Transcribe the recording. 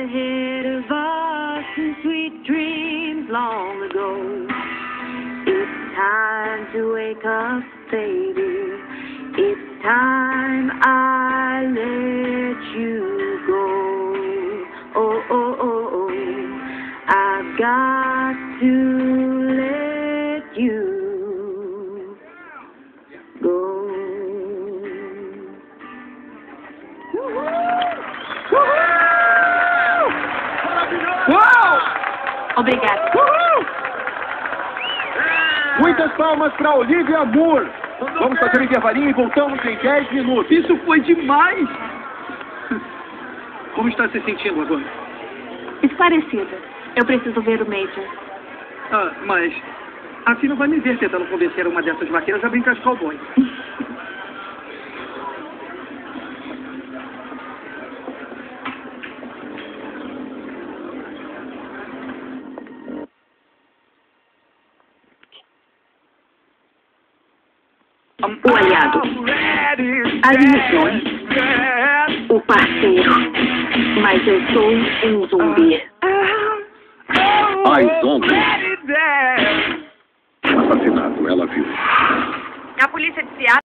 ahead of us in sweet dreams long ago. It's time to wake up, baby. It's time I let you go. Oh, oh, oh, oh. I've got to let you Obrigada. Muitas palmas para Olivia Moore. Vamos fazer um intervalinho e voltamos em 10 minutos. Isso foi demais! Como está se sentindo agora? Esclarecida. Eu preciso ver o Major. Ah, mas assim não vai me ver tentando convencer uma dessas vaqueiras a brincar de cowboy. O aliado. As missões. O parceiro. Mas eu sou um zumbi. Ai, zombie. Assassinato, ela viu. A polícia de Seattle